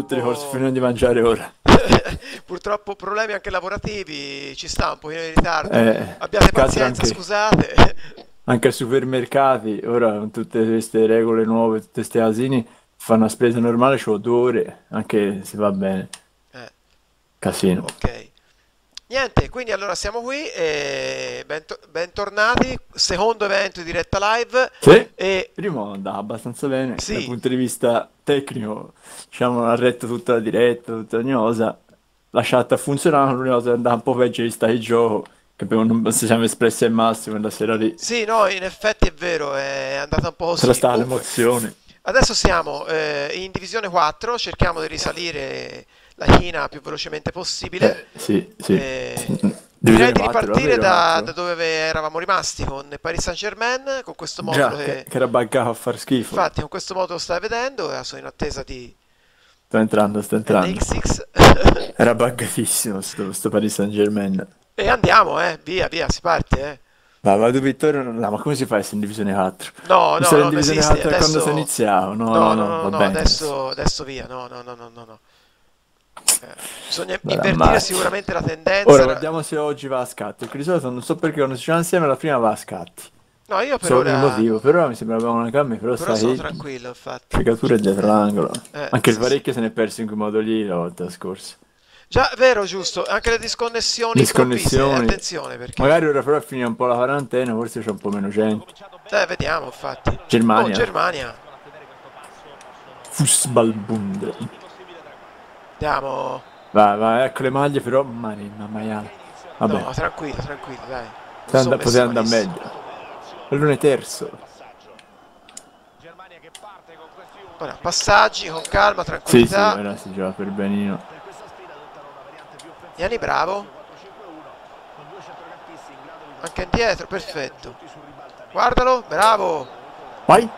tutte le cose finendo di mangiare ora. Purtroppo problemi anche lavorativi, ci sta un pochino di ritardo. Eh, Abbiate pazienza, anche- scusate. Anche ai supermercati, ora con tutte queste regole nuove, tutte queste asini, fanno una spesa normale, c'ho due ore, anche se va bene. Eh, Casino. ok. Niente, quindi allora siamo qui e bento- bentornati, secondo evento di diretta live Sì, e primo andava abbastanza bene, Sì. dal punto di vista tecnico, diciamo, ha retto tutta la diretta, tutta ogni cosa, la chat ha funzionato, l'unica cosa che andava un po' peggio di sta di gioco, che però non ci siamo espressi al massimo quella sera lì, sì, no, in effetti è vero, è andata un po' così. c'era stata l'emozione. Adesso siamo eh, in divisione 4, cerchiamo di risalire la china più velocemente possibile. Eh, sì, sì. Eh, Divisione direi di 4, ripartire da, 4? da dove eravamo rimasti con Paris Saint-Germain, con questo Già, modulo che, che... era buggato a far schifo. Infatti, con questo modulo stai vedendo, eh, sono in attesa di Sto entrando, sto entrando. NXX. Era buggatissimo sto, sto Paris Saint-Germain. E andiamo, eh, via, via, si parte, eh. Ma vado Vittorio, non- no, ma come si fa a essere in divisione 4? No, no, sarei in divisione esiste, 4 da quando adesso... sei iniziato. No, No, no, no, no, no, no, adesso, adesso via, no, no, no, no, no, no. Eh, bisogna invertire ammazza. sicuramente la tendenza. Ora guardiamo se oggi va a scatti. Perché di solito non so perché quando si gioca insieme la prima va a scatti. No, io per So il ora... motivo, però mi sembrava una gamma, però Però sta sono lì. tranquillo, infatti. Fregature dietro l'angolo. Eh, Anche il sì, parecchio se ne è perso in quel modo lì la volta scorsa. Già, vero, giusto, anche le disconnessioni Disconnessioni. attenzione perché... Magari ora però finire un po' la quarantena, forse c'è un po' meno gente. Eh, vediamo, infatti. Germania. Oh, Germania. Fußballbund. Andiamo... Vai, vai, ecco le maglie però, marina, maiale. Vabbè, No, tranquillo, tranquillo, dai. Non poteva andare, meglio. Allora terzo. Ora, passaggi con calma, Sì, sì, tranquillità. ora si gioca per benino. Iani bravo. Anche indietro, perfetto. Guardalo, bravo. Vai!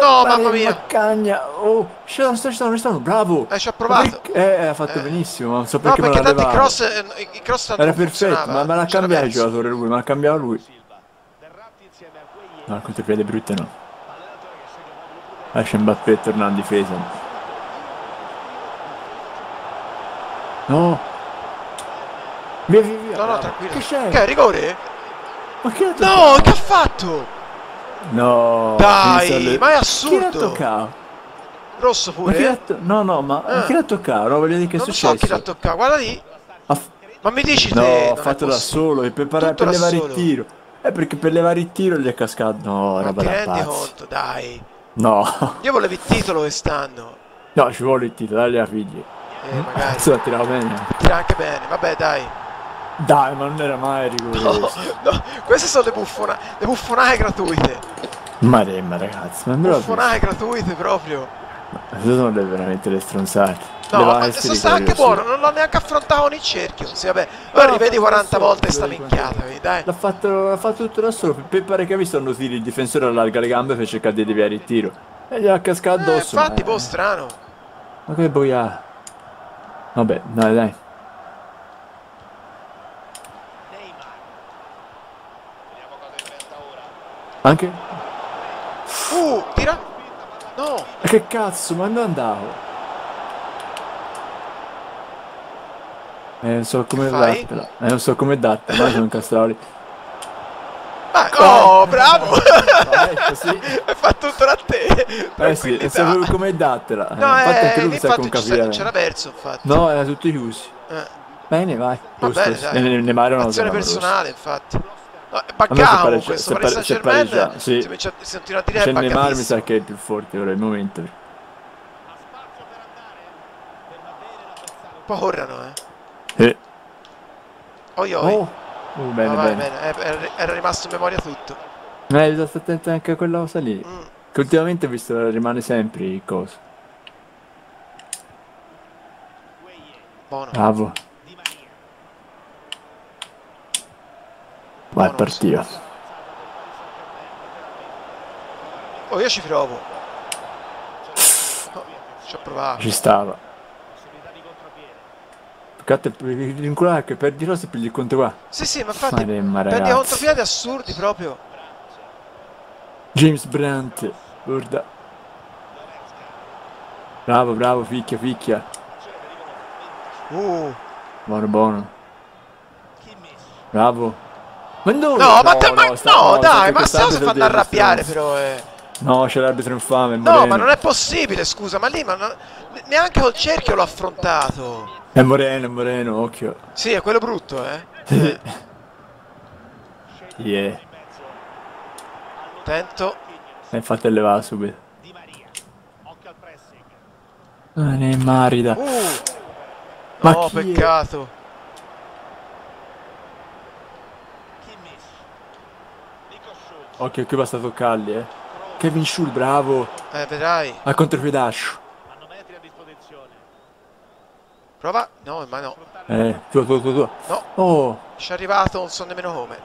No, mamma mia. Cagna! Oh, sta, sta, sta, sta, bravo! Eh, ci ha provato. Perché- Eh, ha fatto Eh. benissimo, non so No, perché me perché tanti levava. cross, eh, i cross tanto Era perfetto, ma me l'ha c'era cambiato il giocatore lui, me l'ha cambiato lui. No, il contropiede brutto no. Lascia Mbappé e torna in difesa. No! Via, via, via! No, no, tranquillo. Che c'è? Che è, rigore? Ma l'ha No, che ha fatto? No! Dai, ma è Chi l'ha assurdo. toccato? Rosso Ma pure? No, no, ma Ah. chi l'ha toccato? No, voglio dire che è Non so successo. chi l'ha toccato, guarda lì. Ha f- Ma mi dici No, te? ha non è fatto da solo per, parare- Tutto per levare solo. il tiro. Eh, perché per levare il tiro gli è cascato. No, Non roba ti da rendi pazzi. conto, dai. No, Io volevo il titolo quest'anno. no, ci vuole il titolo, dagli a figli. Eh, magari. La tirava bene. Tira anche bene. Vabbè, dai. Dai, ma non era mai rigore. No, questo. no, queste sono le, buffona- le buffonate gratuite. Ma remma, ragazzi, ma lo Buffonate gratuite proprio. Questo sono le- veramente le stronzate. No, ma questi sono stato anche buono, non l'ho neanche affrontato con il cerchio. Sì, vabbè. Ora No, rivedi ha fatto 40 da solo, volte sta minchiata, vedi, dai. L'ha fatto, l'ha fatto tutto da solo. Per pare che ha visto tiri il difensore allarga le gambe per cercare di deviare il tiro. E gli ha cascato Eh, addosso. infatti, ma... boh, strano. Ma che boia. Vabbè, dai, dai. Anche? Uh, tira. No, Ma che cazzo, ma non andavo. Eh, non so come dartela. Eh, non so come dartela, ma sono incastrato lì. Ah, oh, bravo! Vai, così. È fatto tutto da te. Eh sì, non sapevo come dartela. Eh, No, infatti eh, anche lui sa infatti con c'era- capire. c'era verso, infatti. No, era tutto chiusi. Eh, Bene, vai. va Posto. bene. Ne, ne, ne rosso. personale, infatti. Baccao pare- questo Paris Saint-Germain. sì. Si si continua a dire C'è Neymar mi sa che è il più forte ora al momento. Un po' corrano, eh. Eh. Oi oi. Oh. Uh, bene, vai, bene. bene, eh, era- era rimasto in memoria tutto. Eh, bisogna stare attento anche a quella cosa lì. Mm. Che ultimamente ho visto rimane sempre il coso. Buono. Bravo. Vai, Buono, partito. Oh, io ci provo. Oh, ci ho provato. Ci stava. Peccato il vincolare che perdi rosa e prendi il conto qua. Sì, sì, ma infatti Maremma, ragazzi. contropiedi assurdi proprio. James Brandt. Guarda. Bravo, bravo, ficchia, ficchia. Uh. Buono, buono. Bravo. Ma no, No, ma, te- ma- no, dai, ma stiamo fanno deve arrabbiare però, eh. No, c'è l'arbitro infame, No, ma non è possibile, scusa, ma lì ma non- neanche col cerchio l'ho affrontato. È Moreno, è Moreno, occhio. Sì, è quello brutto, eh. Yeah. Attento. E fate levare subito. Ah, Neymarida. Uh. Ma No, chi è? Occhio, qui basta toccarli, eh. Kevin Schul, bravo. Eh, vedrai. A contropiedascio. Prova. No, ma no. Eh, tua, tua, tua, tua. No, Oh, ci è arrivato, non so nemmeno come.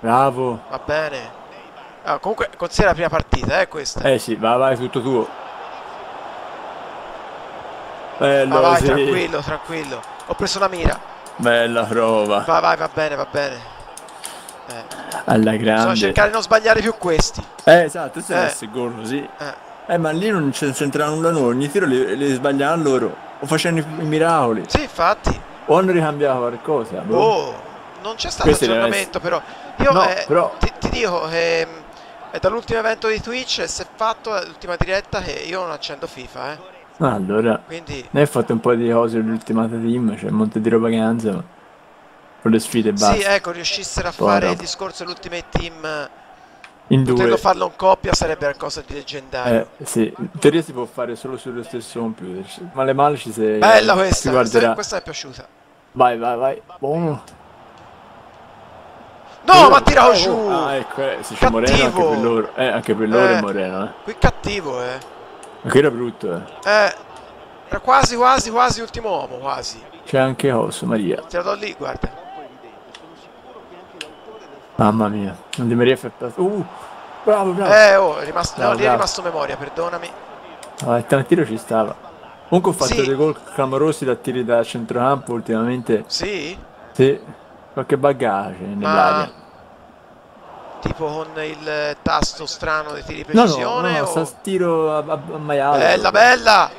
bravo. Va bene. Ah, comunque, considera la prima partita, eh, questa. Eh sì, vai, vai, tutto tuo. Bello, Ma vai, sì. tranquillo, tranquillo. Ho preso la mira. Bella prova. Vai, vai, va bene, va bene. Eh, Alla bisogna grande. cercare di non sbagliare più questi. Eh, esatto, se Eh. eh. sicuro così. Eh. Eh, ma lì non c'entra nulla noi. Ogni tiro li, li sbagliano loro. O facendo i, i miracoli. Sì, infatti. O hanno ricambiato qualcosa. boh. Oh, non c'è stato Questi aggiornamento però. Io No, eh, però- ti, ti dico, è dall'ultimo evento di Twitch e si è fatto l'ultima diretta che io non accendo FIFA, eh. Ah, allora. Quindi Ne hai fatto un po' di cose nell'ultimata team, c'è un monte di roba che anza, ma con le sfide e basta. sì, ecco, riuscissero a fare il discorso dell'Ultimate Team, In potendo due. farlo in coppia sarebbe qualcosa di leggendario. Eh, sì, in teoria si può fare solo sullo stesso computer. Male male ci sei. Bella questa, questa, questa è piaciuta. Vai, vai, vai. Buono. No, ma tira Oh, giù! Ah, ecco, eh, se c'è Moreno anche per loro. Eh, anche per loro Eh. è Moreno, eh. Qui cattivo, eh. Ma che era brutto, eh. Eh, era quasi, quasi, quasi ultimo uomo, quasi. C'è anche Osso, Maria. Do lì, guarda. Mamma mia. Non di Maria effettuato. Uh, bravo, bravo. Eh, oh, è rimasto, no, Bravo, lì è rimasto memoria, perdonami. Ah, il tiro ci stava. Comunque ho fatto Sì. dei gol clamorosi da tiri da centrocampo ultimamente. Sì? Sì, qualche bagage nell'aria. Tipo con il tasto strano dei tiri di No, no, precisione? no, o- sta tiro a, a, a maiale. Bella, bella!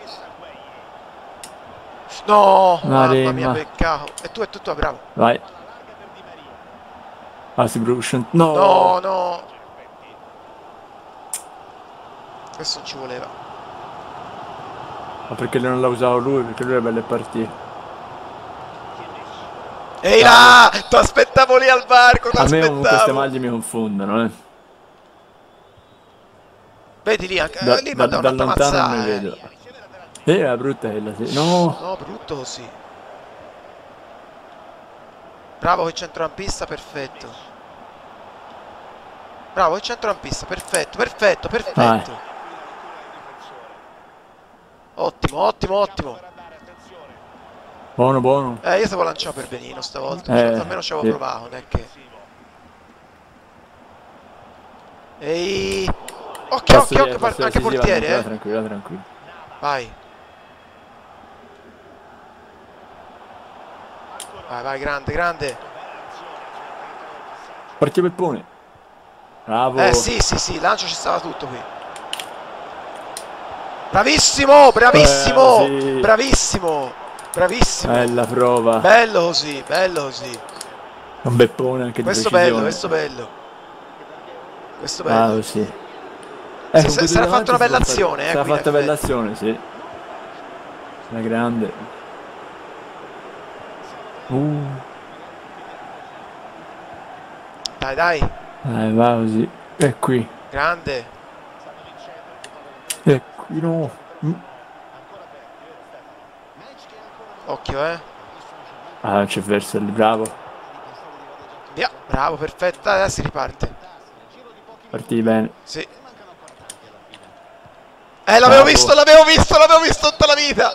No, mamma mia, peccato. E tu, e tu, tu, bravo. Vai. Ah, si brucia. No. No, no. Questo non ci voleva. Ma perché non l'ha usato lui? Perché lui è belle partite. Ehi là! Ti aspettavo lì al varco, ti A me comunque queste maglie mi confondono, eh. Vedi lì, anche, Da, eh, lì da, da lontano non eh. vedo. Eh, era brutta quella, sì. No. No, brutto così. Bravo che centrocampista, perfetto. Bravo che centrocampista, perfetto, perfetto, perfetto. Ottimo, ottimo, ottimo. Buono, buono. Eh, io stavo lanciando per Benino stavolta. Eh, cioè, almeno ci avevo sì. provato, non è che. Ehi. Occhio, Passo occhio, dietro, occhio, sì, anche portiere, vai, eh. Tranquillo, tranquillo. Vai. Vai, vai, grande, grande. Partito Peppone. Bravo. Eh sì, sì, sì, lancio ci stava tutto qui. Bravissimo, bravissimo, Eh, sì. bravissimo, bravissimo. Bella prova. Bello così, bello così. Un beppone anche Questo di bello, questo bello. Questo bello. Bravo, sì. Sì, con se- quelli sarà davanti fatta una bella azione, eh, in fatta bella azione, sì. La grande. Uh, Dai, dai, dai, va così. E qui. grande. E qui no. Mm. Occhio, eh. Ah, c'è verso lì, bravo. Via, bravo, perfetto. Dai, adesso riparte. Partì bene. Sì. Eh, l'avevo visto, l'avevo visto, l'avevo visto tutta la vita.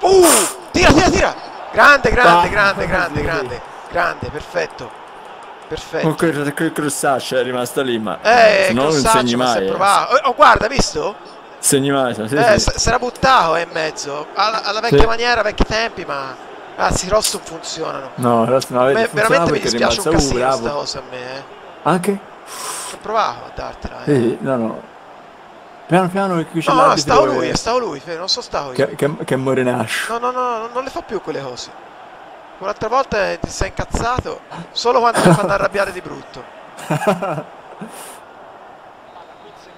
Uh, tira, tira, tira. Grande, grande, grande, grande, grande. Grande, perfetto. Perfetto. Con quel, crossaccio è rimasto lì, ma Eh, non segni mai. eh. provato. Oh, guarda, visto? Segni mai, Eh, sì. s- si era buttato eh, in mezzo. Alla, vecchia maniera, vecchi tempi, ma... Ragazzi, i Ross non funzionano. No, però no, A vedi, me funzionava veramente mi dispiace un casino sta bravo. cosa a me, eh. Anche? provato a dartela, eh. No, no. Piano piano c'è No, no, stavo lui, è stato lui, non so stato io. che, che, che morenascio. No, no, no, no, non le fa più quelle cose. Quell'altra volta ti sei incazzato solo quando mi fanno arrabbiare di brutto.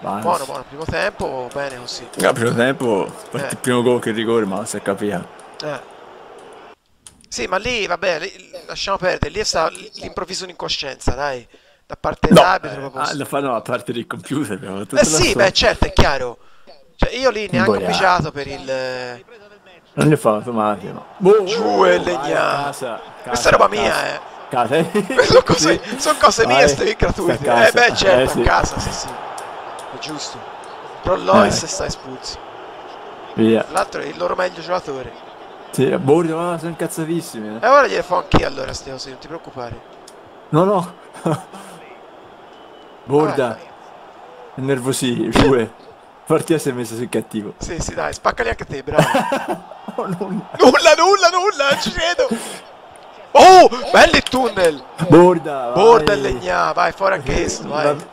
Buono, buono, primo tempo, bene così. Al primo tempo, Eh. il primo gol che rigore, ma si è capito. Eh. Sì, ma lì, vabbè, lì- lasciamo perdere, lì è stato l'improvviso un'incoscienza, dai, da parte No, dell'arbitro eh, ah, lo fanno a parte del computer. abbiamo Eh sì, beh, certo, è chiaro. Cioè, io lì neanche ho pigiato per il... eh, Non ne fa automatico. Boh, Giù e vai legna. a Casa, Questa è roba casa. mia, eh. Casa, eh. Sono cose, Sì. son cose mie, Vai, ste gratuite. a. Eh beh, certo, Eh, a sì. casa, sì, sì. È giusto. Però Lois Eh. sta espulso. Via. L'altro è il loro meglio giocatore. Sì, Bordo, ah, sono incazzatissimi. eh. E ora gliele fa anch'io allora, ste cose, non ti preoccupare. No, no. Borda, è nervosì, giù. Partita si è messa sul cattivo. Sì, sì, dai, spaccali anche te, bravo. Oh, non... nulla, nulla, nulla, non ci credo. Oh, belli il tunnel. Borda, vai. Borda e Legna, vai, fuori anche questo, vai. Non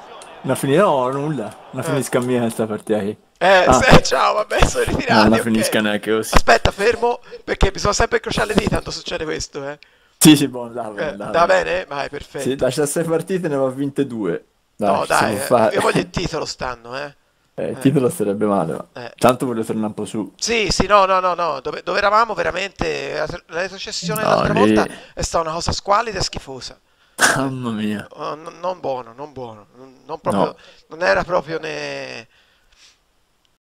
non finirà, no, nulla. Non Eh. finisca mia questa partita qui. Eh, Ah. se- ciao, vabbè, sono ritirati. No, non ok. finisca neanche così. Aspetta, fermo, perché bisogna sempre incrociare le dita quando succede questo, eh. Sì, sì, buono, dai, Eh, dai. va bene? Vai, perfetto. Sì, da 6 partite ne va vinte due. No, dai, si può eh, io voglio il titolo stanno, eh. Eh, il titolo sarebbe male, ma Eh. tanto voglio tornare un po' su. Sì, sì, no, no, no, no, dove, dove eravamo veramente, la, retrocessione No, l'altra lì- volta è stata una cosa squallida e schifosa. Mamma mia. Oh, non, non buono, non buono, non, proprio- No. non era proprio né,